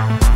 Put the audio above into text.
Bye.